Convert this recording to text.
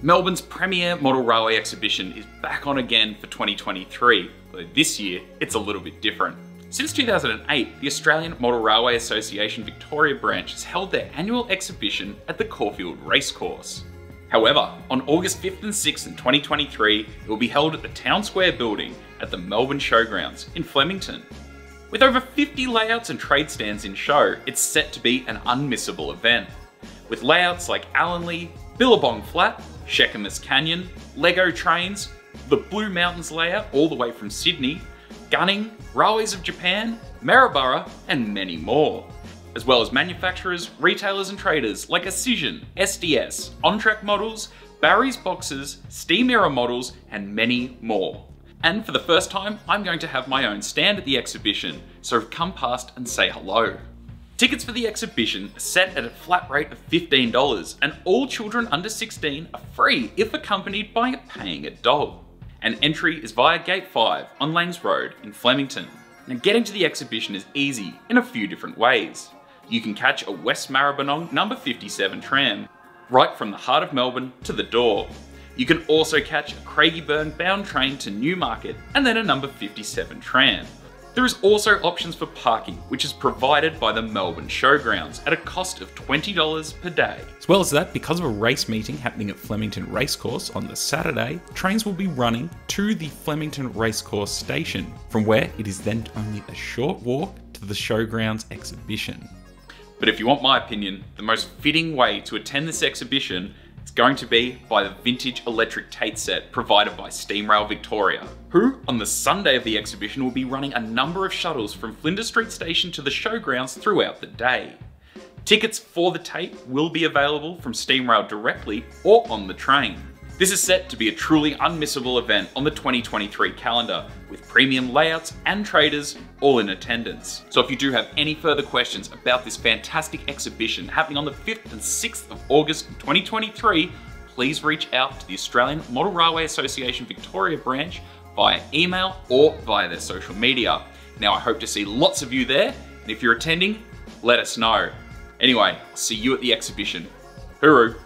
Melbourne's premier model railway exhibition is back on again for 2023, though this year it's a little bit different. Since 2008, the Australian Model Railway Association Victoria branch has held their annual exhibition at the Caulfield Racecourse. However, on August 5th and 6th in 2023, it will be held at the Town Square building at the Melbourne Showgrounds in Flemington. With over 50 layouts and trade stands in show, it's set to be an unmissable event. With layouts like Allenley, Billabong Flat, Cheakamus Canyon, Lego Trains, the Blue Mountains layout all the way from Sydney, Gunning, Railways of Japan, Maryborough, and many more. As well as manufacturers, retailers and traders like Auscision, SDS, On-Track Models, Barry's Boxes, Steam Era Models, and many more. And for the first time, I'm going to have my own stand at the exhibition, so come past and say hello. Tickets for the exhibition are set at a flat rate of $15, and all children under 16 are free if accompanied by a paying adult and entry is via Gate 5 on Langs Road in Flemington. Now getting to the exhibition is easy in a few different ways. You can catch a West Maribyrnong number 57 tram, right from the heart of Melbourne to the door. You can also catch a Craigieburn bound train to Newmarket and then a number 57 tram. There is also options for parking, which is provided by the Melbourne Showgrounds at a cost of $20 per day. As well as that, because of a race meeting happening at Flemington Racecourse on the Saturday, trains will be running to the Flemington Racecourse station, from where it is then only a short walk to the Showgrounds exhibition. But if you want my opinion, the most fitting way to attend this exhibition it's going to be by the vintage electric Tait set provided by Steamrail Victoria, who on the Sunday of the exhibition will be running a number of shuttles from Flinders Street Station to the showgrounds throughout the day. Tickets for the Tait will be available from Steamrail directly or on the train. This is set to be a truly unmissable event on the 2023 calendar, with premium layouts and traders all in attendance. So if you do have any further questions about this fantastic exhibition happening on the 5th and 6th of August 2023, please reach out to the Australian Model Railway Association Victoria branch via email or via their social media. Now I hope to see lots of you there, and if you're attending, let us know. Anyway, see you at the exhibition. Hooroo!